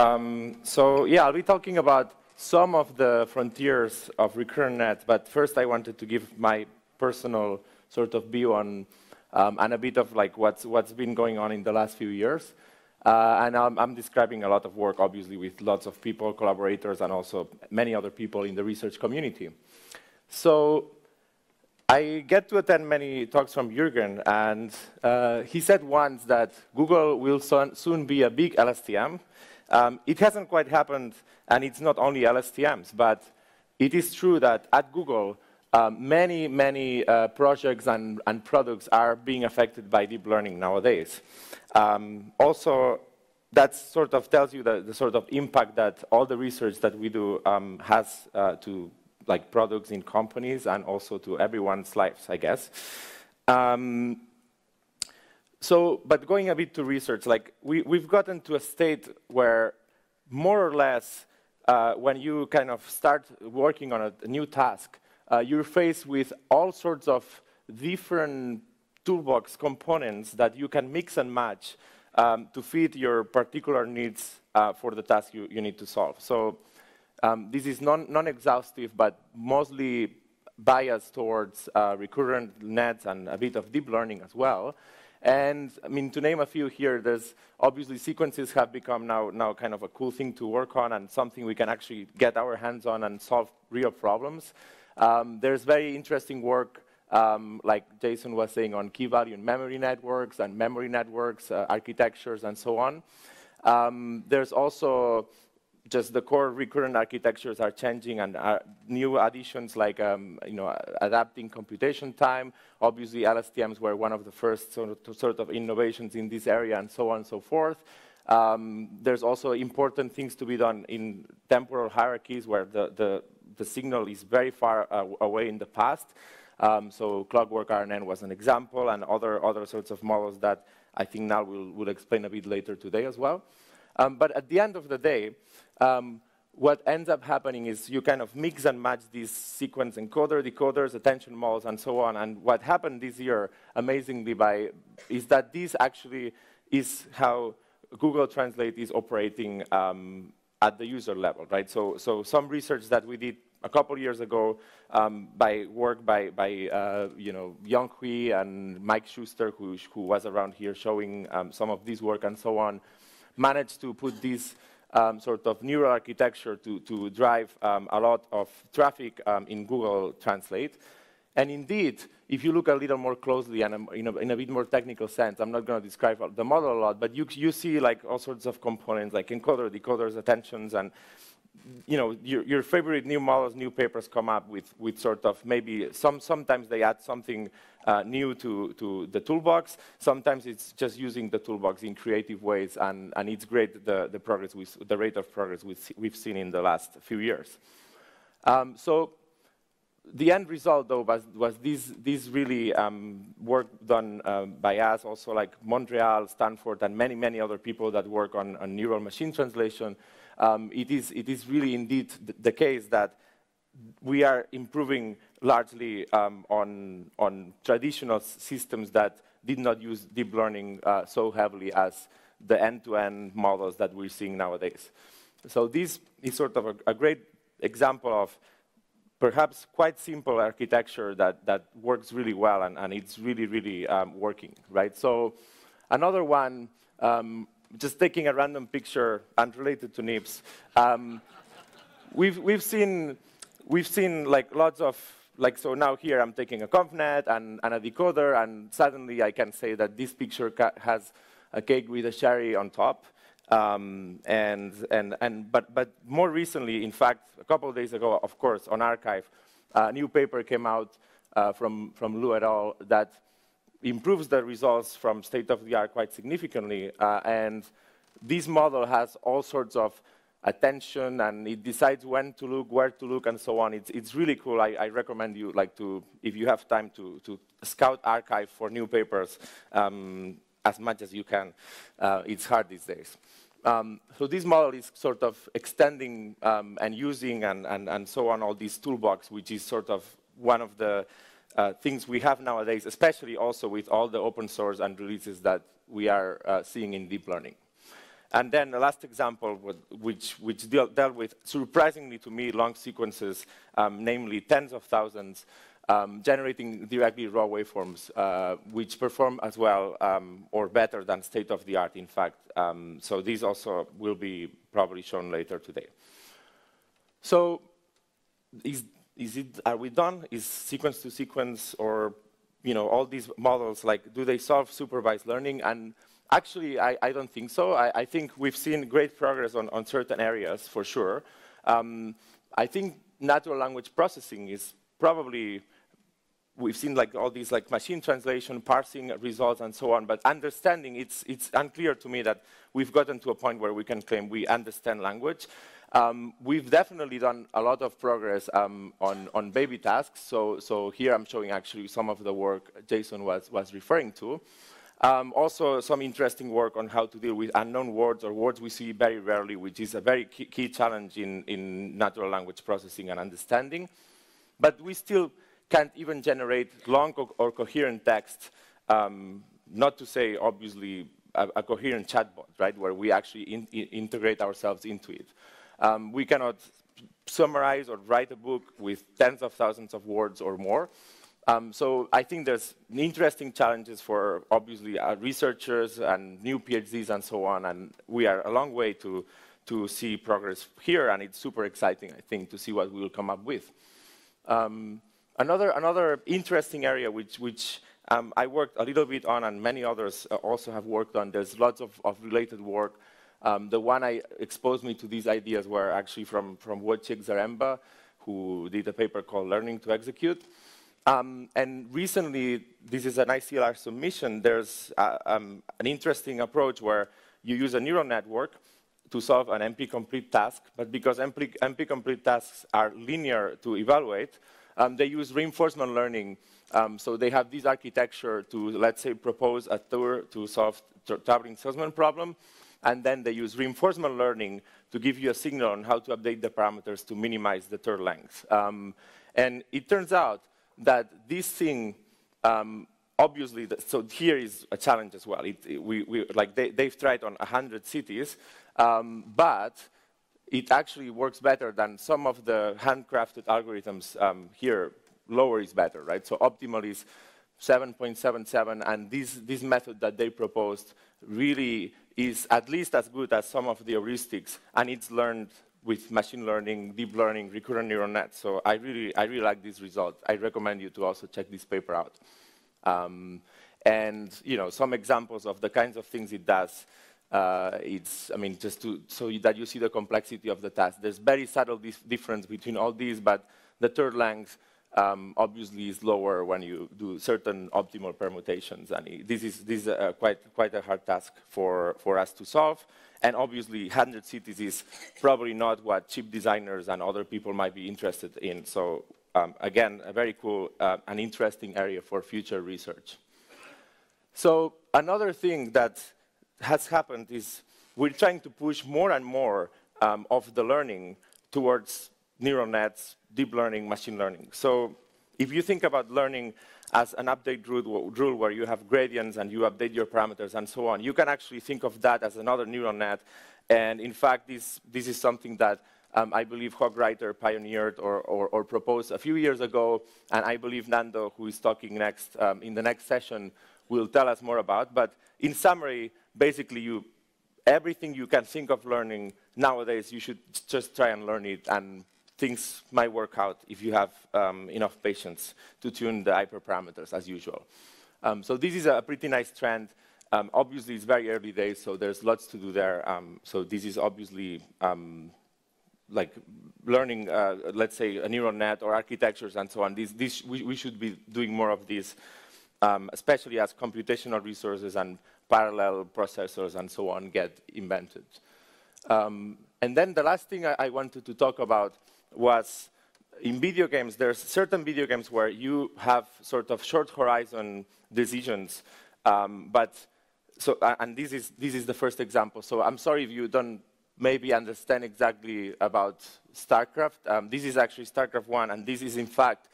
Um, so yeah, I'll be talking about some of the frontiers of recurrent net, but first I wanted to give my personal sort of view on um, and a bit of like what's, what's been going on in the last few years. Uh, and I'm, I'm, describing a lot of work, obviously, with lots of people, collaborators, and also many other people in the research community. So I get to attend many talks from Jürgen, and uh, he said once that Google will soon, soon be a big LSTM. Um, it hasn't quite happened, and it's not only LSTMs, but it is true that at Google, um, many, many uh, projects and, and, products are being affected by deep learning nowadays. Um, also, that sort of tells you the, the, sort of impact that all the research that we do um, has uh, to like products in companies and also to everyone's lives, I guess. Um, so, but going a bit to research, like we, we've gotten to a state where more or less, uh, when you kind of start working on a, a new task, uh, you're faced with all sorts of different toolbox components that you can mix and match um, to fit your particular needs uh, for the task you, you need to solve. So um, this is non-exhaustive, but mostly biased towards uh, recurrent nets and a bit of deep learning as well. And I mean, to name a few here, there's obviously sequences have become now, now kind of a cool thing to work on and something we can actually get our hands on and solve real problems. Um, there's very interesting work, um, like Jason was saying, on key value and memory networks and memory networks, uh, architectures, and so on. Um, there's also just the core recurrent architectures are changing and are new additions like um, you know, adapting computation time. Obviously, LSTMs were one of the first sort of, sort of innovations in this area and so on and so forth. Um, there's also important things to be done in temporal hierarchies where the, the, the signal is very far uh, away in the past. Um, so Clockwork RNN was an example and other, other sorts of models that I think now we'll, we'll explain a bit later today as well. Um, but at the end of the day, um, what ends up happening is you kind of mix and match these sequence encoder, decoders, attention models, and so on. And what happened this year, amazingly, by, is that this actually is how Google Translate is operating um, at the user level, right? So, so some research that we did a couple years ago um, by work by, by uh, you know, Yonghui and Mike Schuster, who, who was around here showing um, some of this work and so on, managed to put this um, sort of neural architecture to, to drive um, a lot of traffic um, in Google Translate. And indeed, if you look a little more closely and in a, in a bit more technical sense, I'm not going to describe the model a lot, but you, you see like all sorts of components like encoder, decoders, attentions, and you know, your, your, favorite new models, new papers come up with, with sort of maybe some, sometimes they add something uh, new to, to the toolbox. Sometimes it's just using the toolbox in creative ways, and, and it's great the, the progress, we, the rate of progress we've seen in the last few years. Um, so the end result, though, was, was this, this really um, work done um, by us, also like Montreal, Stanford, and many, many other people that work on, on neural machine translation um, it, is, it is really indeed the, case that we are improving largely um, on, on traditional systems that did not use deep learning uh, so heavily as the end-to-end -end models that we're seeing nowadays. So this is sort of a, a great example of perhaps quite simple architecture that, that works really well and, and it's really, really um, working, right? So another one um, just taking a random picture unrelated to NIPS, um, we've, we've, seen, we've seen like lots of, like so now here I'm taking a ConvNet and, and a decoder and suddenly I can say that this picture has a cake with a sherry on top. Um, and, and, and, but, but more recently, in fact, a couple of days ago, of course, on arXiv, a new paper came out uh, from, from Lu et al. that improves the results from state-of-the-art quite significantly. Uh, and this model has all sorts of attention and it decides when to look, where to look, and so on. It's, it's really cool. I, I recommend you, like, to, if you have time, to, to scout arXiv for new papers um, as much as you can. Uh, it's hard these days. Um, so this model is sort of extending um, and using and, and, and so on all these toolbox, which is sort of one of the uh, things we have nowadays, especially also with all the open source and releases that we are uh, seeing in deep learning. And then the last example, which, which deal, dealt with, surprisingly to me, long sequences, um, namely tens of thousands, um, generating directly raw waveforms, uh, which perform as well um, or better than state-of-the-art, in fact. Um, so these also will be probably shown later today. So is, is it, are we done? Is sequence to sequence or you know, all these models, like, do they solve supervised learning? And actually, I, I don't think so. I, I, think we've seen great progress on, on certain areas, for sure. Um, I think natural language processing is probably, we've seen like all these like machine translation, parsing results and so on, but understanding, it's, it's unclear to me that we've gotten to a point where we can claim we understand language. Um, we've definitely done a lot of progress um, on, on bAbI tasks. So, so here I'm showing actually some of the work Jason was, was referring to. Um, also, some interesting work on how to deal with unknown words or words we see very rarely, which is a very key, key challenge in, in natural language processing and understanding. But we still can't even generate long or coherent text, um, not to say, obviously, a, a, coherent chatbot, right, where we actually in, in integrate ourselves into it. Um, we cannot summarize or write a book with tens of thousands of words or more. Um, so I think there's interesting challenges for obviously uh, researchers and new PhDs and so on, and we are a long way to, to see progress here, and it's super exciting, I think, to see what we will come up with. Um, another, another interesting area which, which um, I worked a little bit on and many others uh, also have worked on, there's lots of, of related work um, the one I exposed me to these ideas were actually from, from Wojciech Zaremba, who did a paper called Learning to Execute. Um, and recently, this is an ICLR submission, there's uh, um, an interesting approach where you use a neural network to solve an NP-complete task, but because NP-complete tasks are linear to evaluate, um, they use reinforcement learning. Um, so they have this architecture to, let's say, propose a tour to solve traveling salesman problem, and then they use reinforcement learning to give you a signal on how to update the parameters to minimize the turn length. Um, and it turns out that this thing, um, obviously, the, so here is a challenge as well. It, it, we, we, like they, have tried on 100 cities, um, but it actually works better than some of the handcrafted algorithms um, here. Lower is better, right? So optimal is 7.77, and this, this method that they proposed really is at least as good as some of the heuristics, and it's learned with machine learning, deep learning, recurrent neural nets. So I really, I really like this result. I recommend you to also check this paper out. Um, and you know, some examples of the kinds of things it does. Uh, it's, I mean, just to, so that you see the complexity of the task. There's very subtle difference between all these, but the third length um, obviously is lower when you do certain optimal permutations. And this is, this is a, quite, quite a hard task for, for us to solve. And obviously, 100 cities is probably not what chip designers and other people might be interested in. So um, again, a very cool uh, and interesting area for future research. So another thing that has happened is we're trying to push more and more um, of the learning towards neural nets, deep learning, machine learning. So if you think about learning as an update rule, where you have gradients and you update your parameters and so on, you can actually think of that as another neural net. And in fact, this, this is something that um, I believe Hochreiter pioneered or, or, or, proposed a few years ago, and I believe Nando, who is talking next um, in the next session, will tell us more about. But in summary, basically, you, everything you can think of learning nowadays, you should just try and learn it and things might work out if you have um, enough patience to tune the hyperparameters as usual. Um, so this is a pretty nice trend. Um, obviously, it's very early days, so there's lots to do there. Um, so this is obviously um, like learning, uh, let's say, a neural net or architectures and so on. We, we, should be doing more of this, um, especially as computational resources and parallel processors and so on get invented. and then the last thing I, I wanted to talk about was in video games, there's certain video games where you have sort of short horizon decisions, um, but so, and this is, this is the first example. So I'm sorry if you don't maybe understand exactly about StarCraft. Um, this is actually StarCraft 1, and this is in fact,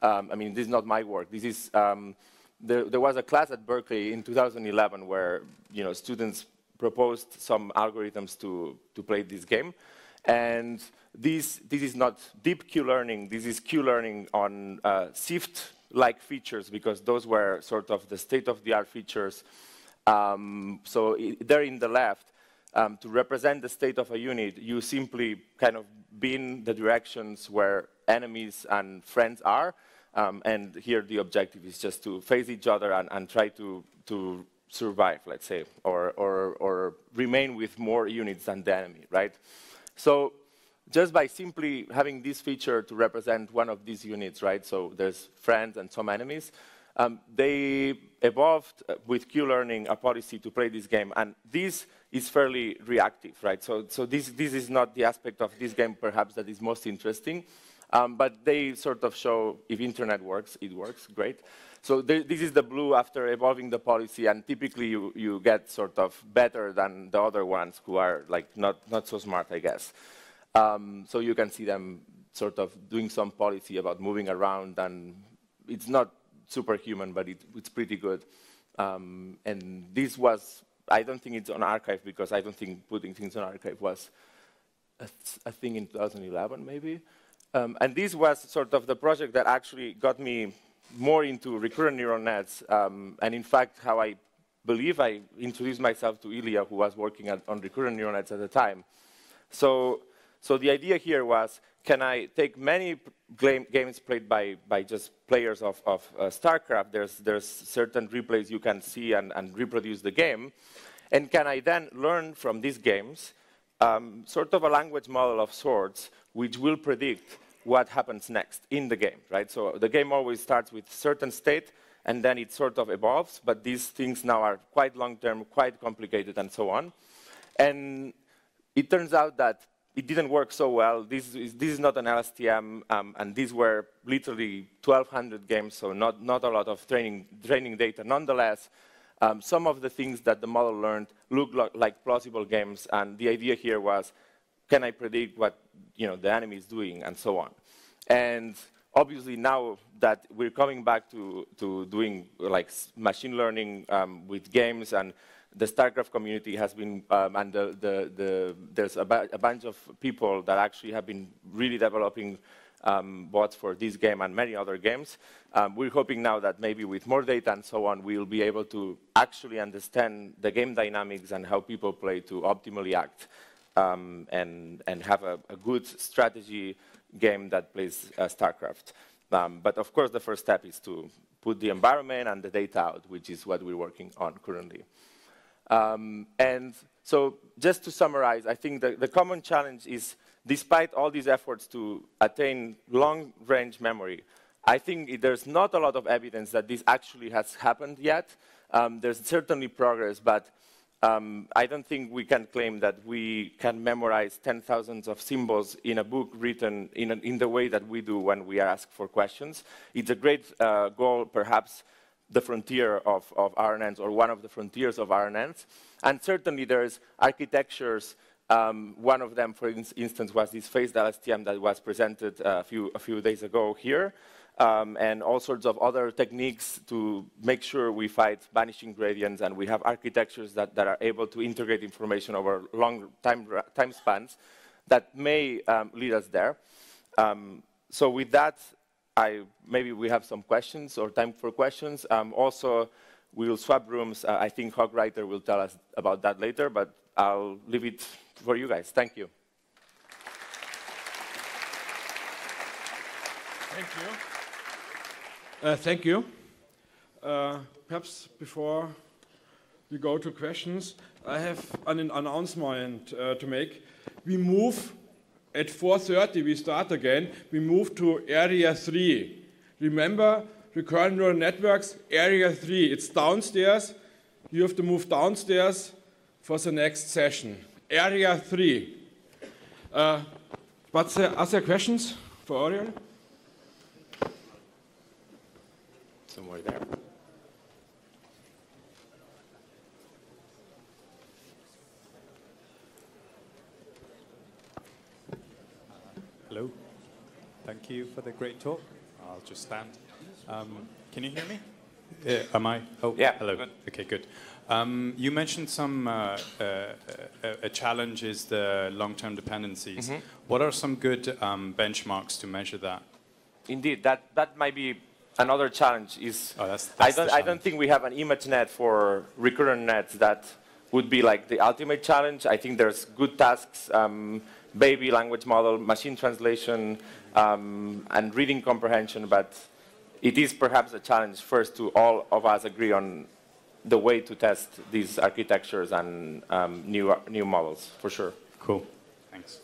um, I mean, this is not my work. This is, um, there, there, was a class at Berkeley in 2011 where, you know, students proposed some algorithms to, to play this game. And this, this is not deep Q-learning, this is Q-learning on uh, SIFT-like features because those were sort of the state-of-the-art features. Um, so there in the left, um, to represent the state of a unit, you simply kind of bin the directions where enemies and friends are. Um, and here the objective is just to face each other and, and try to, to survive, let's say, or, or, or remain with more units than the enemy, right? So just by simply having this feature to represent one of these units, right? So there's friends and some enemies. Um, they evolved uh, with Q-learning a policy to play this game, and this is fairly reactive, right? So, so this, this is not the aspect of this game, perhaps, that is most interesting, um, but they sort of show if internet works, it works, great. So th this is the blue after evolving the policy, and typically you, you get sort of better than the other ones who are like not, not so smart, I guess. Um, so you can see them sort of doing some policy about moving around, and it's not superhuman, but it, it's pretty good. Um, and this was, I don't think it's on arXiv because I don't think putting things on arXiv was a, a thing in 2011 maybe. Um, and this was sort of the project that actually got me more into recurrent neural nets. Um, and in fact, how I believe I introduced myself to Ilya, who was working at, on recurrent neural nets at the time. So so the idea here was, can I take many games played by, by just players of, of uh, StarCraft, there's, there's certain replays you can see and, and reproduce the game, and can I then learn from these games um, sort of a language model of sorts which will predict what happens next in the game, right? So the game always starts with certain state, and then it sort of evolves, but these things now are quite long-term, quite complicated, and so on. And it turns out that it didn't work so well. This is, this is not an LSTM, um, and these were literally 1,200 games, so not, not a lot of training, training data. Nonetheless, um, some of the things that the model learned look lo like plausible games, and the idea here was, can I predict what you know, the enemy is doing, and so on. And obviously now that we're coming back to, to doing like machine learning um, with games and the StarCraft community has been, um, and the, the, the, there's a, a, bunch of people that actually have been really developing um, bots for this game and many other games. Um, we're hoping now that maybe with more data and so on, we'll be able to actually understand the game dynamics and how people play to optimally act um, and, and have a, a, good strategy game that plays uh, StarCraft. Um, but of course, the first step is to put the environment and the data out, which is what we're working on currently. Um, and so just to summarize, I think the, the common challenge is despite all these efforts to attain long-range memory, I think there's not a lot of evidence that this actually has happened yet. Um, there's certainly progress, but um, I don't think we can claim that we can memorize 10,000 of symbols in a book written in, in, the way that we do when we ask for questions. It's a great uh, goal, perhaps, the frontier of, of RNNs or one of the frontiers of RNNs. And certainly there's architectures. Um, one of them, for instance, was this phased LSTM that was presented a few, a few days ago here. Um, and all sorts of other techniques to make sure we fight vanishing gradients and we have architectures that, that are able to integrate information over long time, time spans that may um, lead us there. Um, so with that, I, maybe we have some questions or time for questions. Um, also, we will swap rooms. Uh, I think Hochreiter will tell us about that later, but I'll leave it for you guys. Thank you. Thank you. Uh, thank you. Uh, perhaps before we go to questions, I have an announcement uh, to make. We move at 4.30 we start again, we move to area 3. Remember, recurrent neural networks, area 3, it's downstairs. You have to move downstairs for the next session. Area 3. Uh, but are there questions for Oriol? Somewhere there. Hello. Thank you for the great talk. I'll just stand. Um, can you hear me? Uh, am I? Oh, yeah. Hello. Good. Okay, good. Um, you mentioned some uh, uh, a, a challenge is the long-term dependencies. Mm-hmm. What are some good um, benchmarks to measure that? Indeed, that, that might be another challenge. Is Oh, that's- I that's the don't I don't think we have an ImageNet for recurrent nets that would be like the ultimate challenge. I think there's good tasks, um, baby language model, machine translation, um, and reading comprehension, but it is perhaps a challenge first to all of us agree on the way to test these architectures and um, new new models for sure. Cool. Thanks.